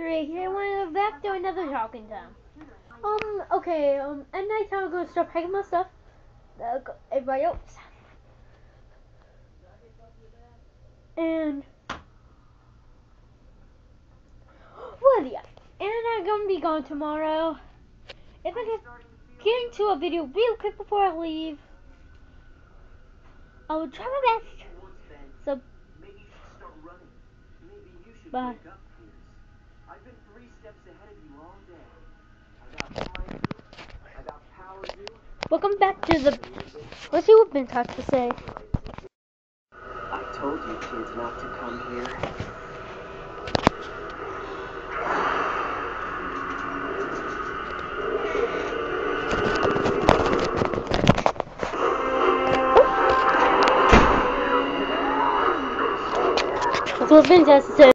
three. Today we're back to another talking time. Um, okay, um, at night time I'm gonna start packing my stuff. Uh, everybody else. And well, yeah, and I'm gonna be gone tomorrow. If I get get into a video real quick before I leave, I will try my best. So, bye. I've been three steps ahead of you all day. I got flying zoo, I got power zoo. Welcome back to the. Let's see what Vince has to say. I told you kids not to come here. That's what Vince has to say.